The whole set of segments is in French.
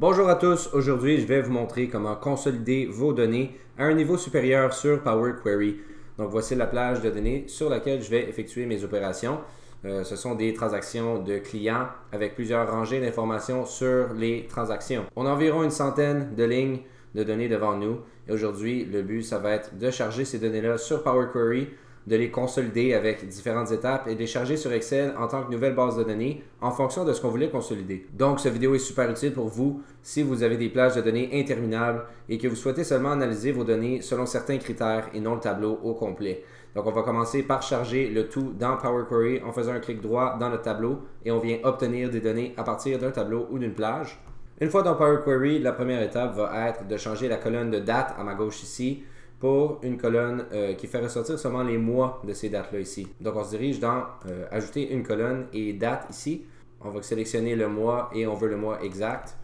Bonjour à tous, aujourd'hui je vais vous montrer comment consolider vos données à un niveau supérieur sur Power Query. Donc voici la plage de données sur laquelle je vais effectuer mes opérations. Euh, ce sont des transactions de clients avec plusieurs rangées d'informations sur les transactions. On a environ une centaine de lignes de données devant nous et aujourd'hui le but ça va être de charger ces données-là sur Power Query de les consolider avec différentes étapes et de les charger sur Excel en tant que nouvelle base de données en fonction de ce qu'on voulait consolider. Donc, cette vidéo est super utile pour vous si vous avez des plages de données interminables et que vous souhaitez seulement analyser vos données selon certains critères et non le tableau au complet. Donc, on va commencer par charger le tout dans Power Query en faisant un clic droit dans le tableau et on vient obtenir des données à partir d'un tableau ou d'une plage. Une fois dans Power Query, la première étape va être de changer la colonne de date à ma gauche ici pour une colonne euh, qui fait ressortir seulement les mois de ces dates-là ici. Donc on se dirige dans euh, Ajouter une colonne et date ici. On va sélectionner le mois et on veut le mois exact.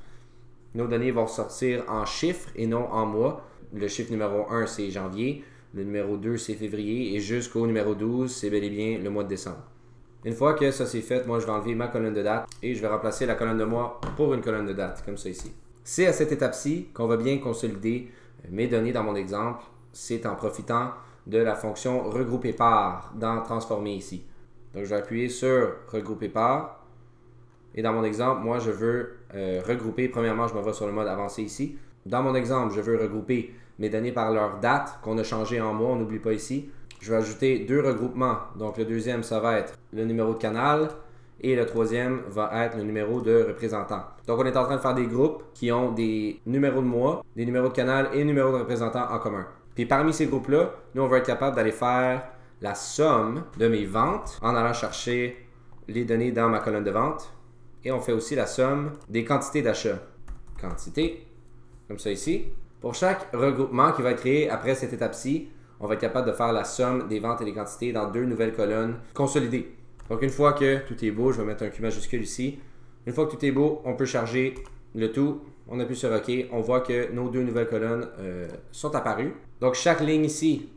Nos données vont sortir en chiffres et non en mois. Le chiffre numéro 1, c'est janvier. Le numéro 2, c'est février. Et jusqu'au numéro 12, c'est bel et bien le mois de décembre. Une fois que ça c'est fait, moi je vais enlever ma colonne de date et je vais remplacer la colonne de mois pour une colonne de date, comme ça ici. C'est à cette étape-ci qu'on va bien consolider mes données dans mon exemple c'est en profitant de la fonction regrouper par dans transformer ici. Donc je vais appuyer sur regrouper par. Et dans mon exemple, moi je veux euh, regrouper, premièrement je me vais sur le mode avancé ici. Dans mon exemple, je veux regrouper mes données par leur date qu'on a changé en mois, on n'oublie pas ici. Je vais ajouter deux regroupements. Donc le deuxième, ça va être le numéro de canal et le troisième va être le numéro de représentant. Donc on est en train de faire des groupes qui ont des numéros de mois, des numéros de canal et numéros de représentant en commun. Puis parmi ces groupes-là, nous, on va être capable d'aller faire la somme de mes ventes en allant chercher les données dans ma colonne de vente. Et on fait aussi la somme des quantités d'achat. Quantité, comme ça ici. Pour chaque regroupement qui va être créé après cette étape-ci, on va être capable de faire la somme des ventes et des quantités dans deux nouvelles colonnes consolidées. Donc une fois que tout est beau, je vais mettre un Q majuscule ici. Une fois que tout est beau, on peut charger le tout on appuie sur OK, on voit que nos deux nouvelles colonnes euh, sont apparues. Donc chaque ligne ici,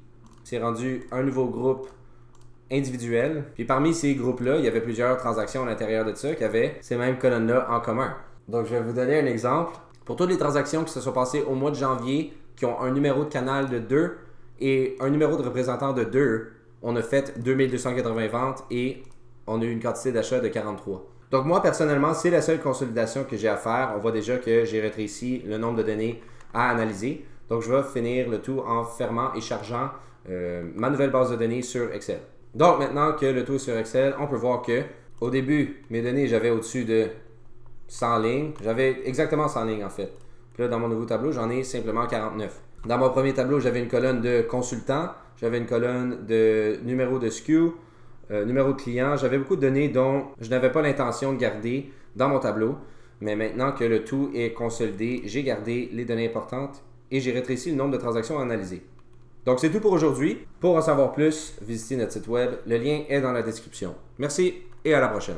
c'est rendu un nouveau groupe individuel. Puis parmi ces groupes-là, il y avait plusieurs transactions à l'intérieur de ça qui avaient ces mêmes colonnes-là en commun. Donc je vais vous donner un exemple. Pour toutes les transactions qui se sont passées au mois de janvier, qui ont un numéro de canal de 2 et un numéro de représentant de 2, on a fait 2280 ventes et on a eu une quantité d'achat de 43. Donc moi, personnellement, c'est la seule consolidation que j'ai à faire. On voit déjà que j'ai rétréci le nombre de données à analyser. Donc je vais finir le tout en fermant et chargeant euh, ma nouvelle base de données sur Excel. Donc maintenant que le tout est sur Excel, on peut voir que au début, mes données, j'avais au-dessus de 100 lignes. J'avais exactement 100 lignes en fait. Là, dans mon nouveau tableau, j'en ai simplement 49. Dans mon premier tableau, j'avais une colonne de consultant, j'avais une colonne de numéro de SKU, euh, numéro de client. J'avais beaucoup de données dont je n'avais pas l'intention de garder dans mon tableau. Mais maintenant que le tout est consolidé, j'ai gardé les données importantes et j'ai rétréci le nombre de transactions analysées. Donc c'est tout pour aujourd'hui. Pour en savoir plus, visitez notre site web. Le lien est dans la description. Merci et à la prochaine.